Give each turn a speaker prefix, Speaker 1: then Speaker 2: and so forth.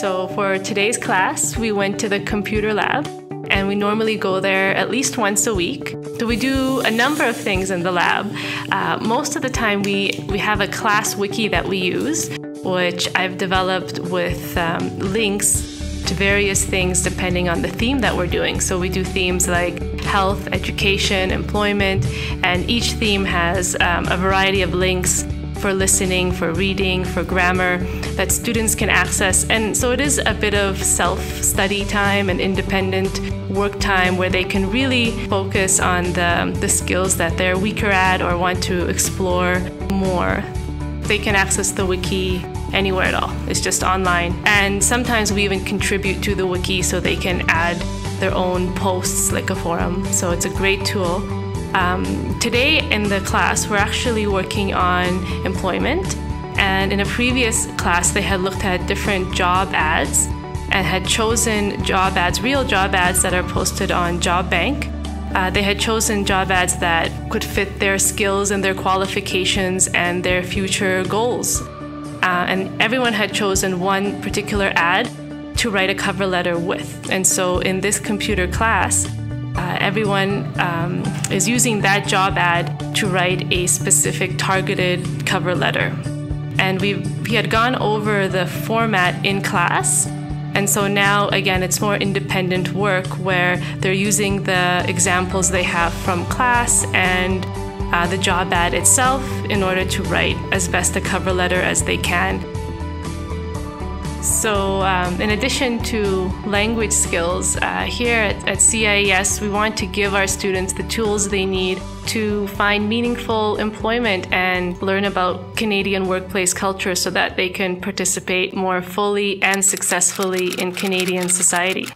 Speaker 1: So for today's class, we went to the computer lab and we normally go there at least once a week. So we do a number of things in the lab. Uh, most of the time, we, we have a class wiki that we use, which I've developed with um, links to various things depending on the theme that we're doing. So we do themes like health, education, employment, and each theme has um, a variety of links for listening, for reading, for grammar that students can access. And so it is a bit of self study time and independent work time where they can really focus on the, the skills that they're weaker at or want to explore more. They can access the wiki anywhere at all. It's just online. And sometimes we even contribute to the wiki so they can add their own posts like a forum. So it's a great tool. Um, today in the class, we're actually working on employment. And in a previous class, they had looked at different job ads and had chosen job ads, real job ads that are posted on Job Bank. Uh, they had chosen job ads that could fit their skills and their qualifications and their future goals. Uh, and everyone had chosen one particular ad to write a cover letter with. And so in this computer class, everyone um, is using that job ad to write a specific targeted cover letter. And we, we had gone over the format in class. And so now, again, it's more independent work where they're using the examples they have from class and uh, the job ad itself in order to write as best a cover letter as they can. So, um, in addition to language skills, uh, here at, at CIES, we want to give our students the tools they need to find meaningful employment and learn about Canadian workplace culture so that they can participate more fully and successfully in Canadian society.